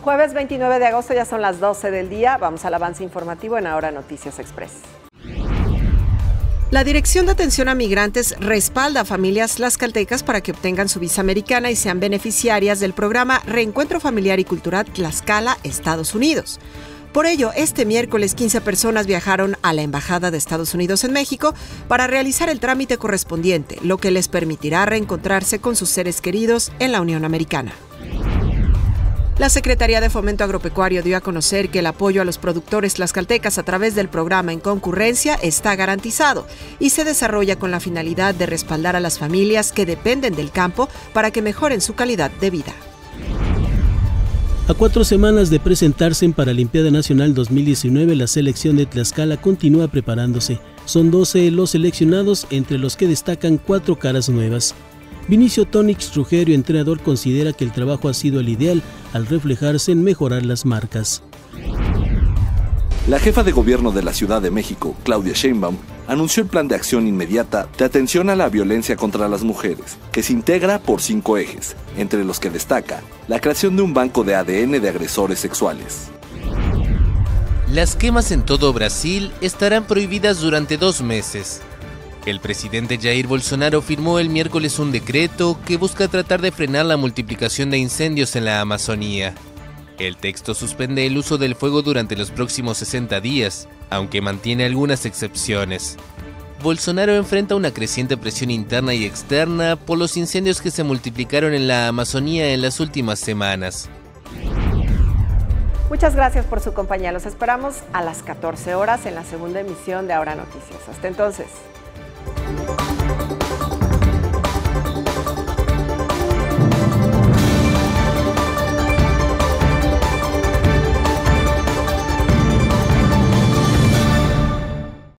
jueves 29 de agosto, ya son las 12 del día. Vamos al avance informativo en Ahora Noticias Express. La Dirección de Atención a Migrantes respalda a familias tlaxcaltecas para que obtengan su visa americana y sean beneficiarias del programa Reencuentro Familiar y Cultural Tlaxcala, Estados Unidos. Por ello, este miércoles 15 personas viajaron a la Embajada de Estados Unidos en México para realizar el trámite correspondiente, lo que les permitirá reencontrarse con sus seres queridos en la Unión Americana. La Secretaría de Fomento Agropecuario dio a conocer que el apoyo a los productores tlaxcaltecas a través del programa en concurrencia está garantizado y se desarrolla con la finalidad de respaldar a las familias que dependen del campo para que mejoren su calidad de vida. A cuatro semanas de presentarse en Paralimpiada Nacional 2019, la selección de Tlaxcala continúa preparándose. Son 12 los seleccionados, entre los que destacan cuatro caras nuevas. Vinicio Tonix Trujero, entrenador, considera que el trabajo ha sido el ideal al reflejarse en mejorar las marcas. La jefa de gobierno de la Ciudad de México, Claudia Sheinbaum, anunció el plan de acción inmediata de atención a la violencia contra las mujeres, que se integra por cinco ejes, entre los que destaca la creación de un banco de ADN de agresores sexuales. Las quemas en todo Brasil estarán prohibidas durante dos meses. El presidente Jair Bolsonaro firmó el miércoles un decreto que busca tratar de frenar la multiplicación de incendios en la Amazonía. El texto suspende el uso del fuego durante los próximos 60 días, aunque mantiene algunas excepciones. Bolsonaro enfrenta una creciente presión interna y externa por los incendios que se multiplicaron en la Amazonía en las últimas semanas. Muchas gracias por su compañía. Los esperamos a las 14 horas en la segunda emisión de Ahora Noticias. Hasta entonces.